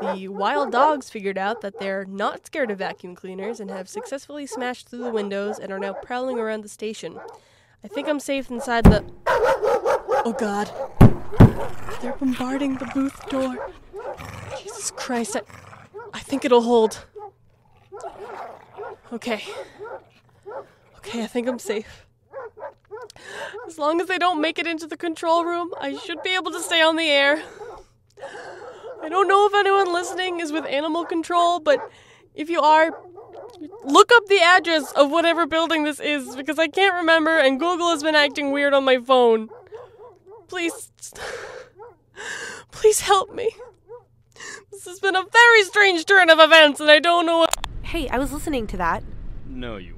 The wild dogs figured out that they're not scared of vacuum cleaners and have successfully smashed through the windows and are now prowling around the station. I think I'm safe inside the. Oh god. They're bombarding the booth door. Jesus Christ, I, I think it'll hold. Okay. Okay, I think I'm safe. As long as they don't make it into the control room, I should be able to stay on the air. I don't know if anyone listening is with animal control, but if you are, look up the address of whatever building this is because I can't remember and Google has been acting weird on my phone. Please, please help me. This has been a very strange turn of events and I don't know what. Hey, I was listening to that. No, you